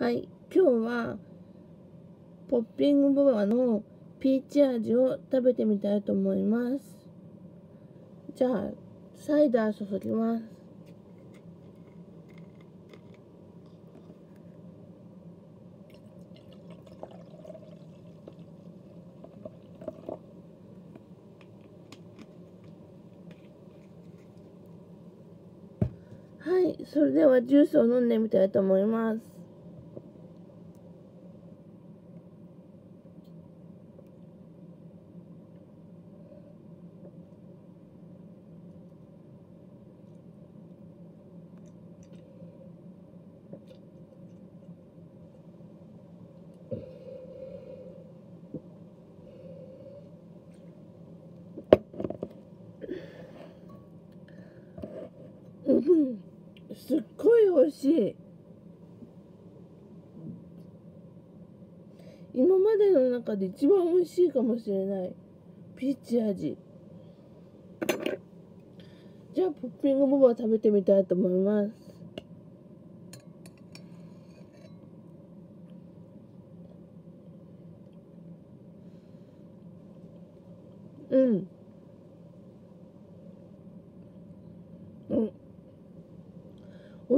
はい、今日はポッピングボバのピーチ味を食べてみたいと思います。じゃあ、サイダー注ぎます。はい、それではジュースを飲んでみたいと思います。すっごい美味しい。今までの中で一番美味しいかもしれない。ピーチ味。じゃあ、ポッピングボバ食べてみたいと思います。うん。うん。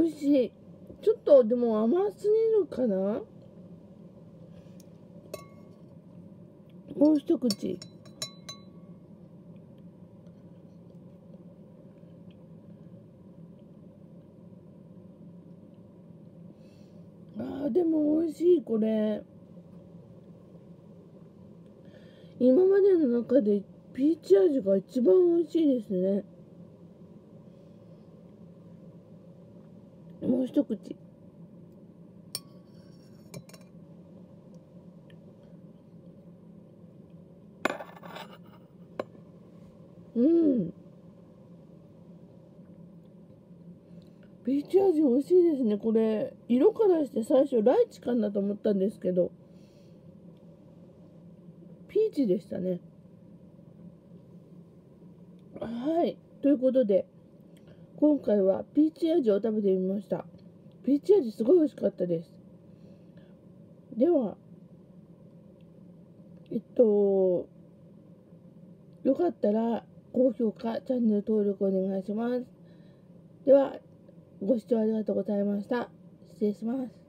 美味しい。ちょっとでも甘すぎるかな？もう一口。ああ、でも美味しい、これ。今までの中でピーチ味が一番美味しいですね。もう一口。うん。ピーチ味美味しいですねこれ。色からして最初ライチかなと思ったんですけど。ピーチでしたね。はい。ということで今回はピーチ味を食べてみました。ピーチ味すごい美味しかったです。では、えっと、よかったら高評価、チャンネル登録お願いします。では、ご視聴ありがとうございました。失礼します。